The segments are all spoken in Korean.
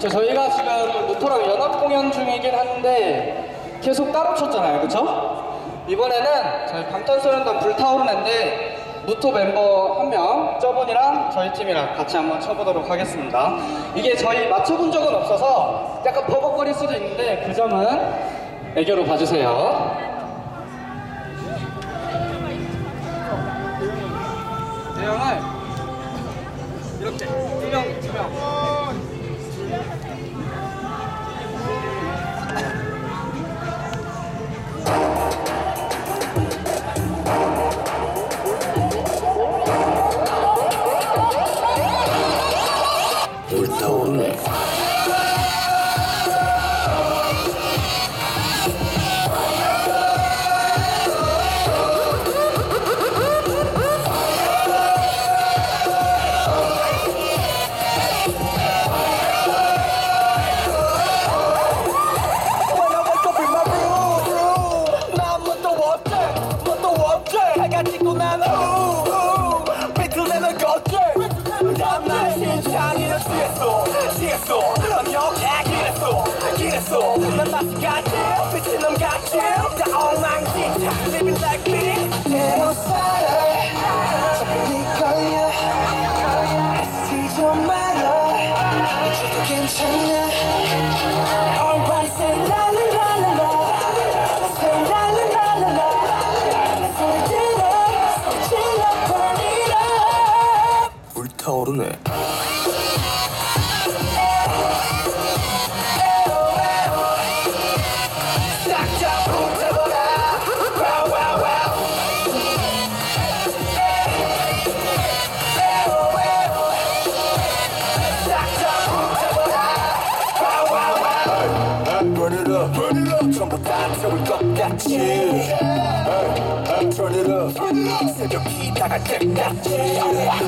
저 저희가 지금 루토랑 연합 공연 중이긴 한데 계속 따로 쳤잖아요, 그쵸? 이번에는 저희 방탄소년단 불타오르는데 무토 멤버 한 명, 저분이랑 저희 팀이랑 같이 한번 쳐보도록 하겠습니다. 이게 저희 맞춰본 적은 없어서 약간 버벅거릴 수도 있는데 그 점은 애교로 봐주세요. 네 불타오르네 up, turn it up, 전부 다 태울 것 같지. Turn it up, turn it up, 새벽이 다갈 때까지.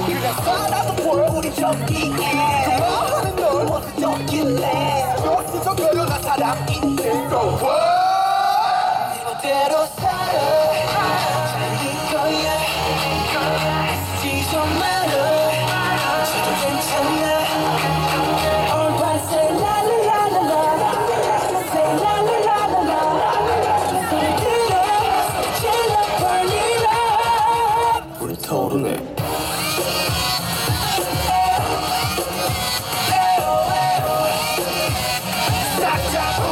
그래서 나도 보러 우리 저기 그만하는 널 어쩌길래 어디서 결혼한 사람인데. Go, go. 이대로 살아. 타오르네. 딱 잡아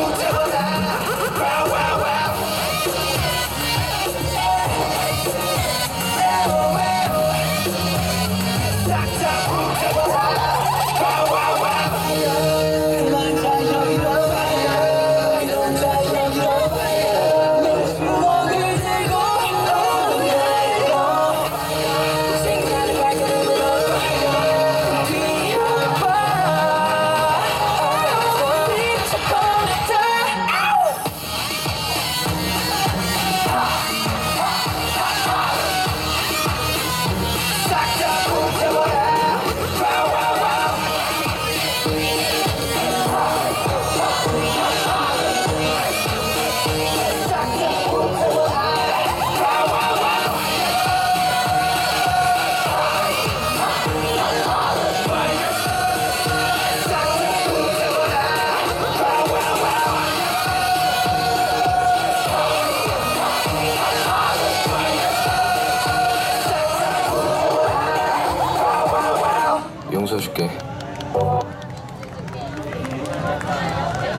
Okay.